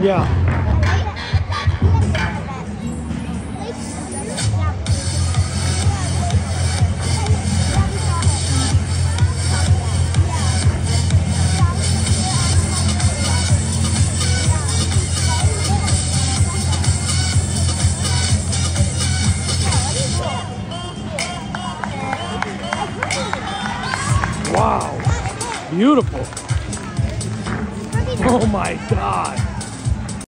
Yeah. Wow. Beautiful. Oh my God.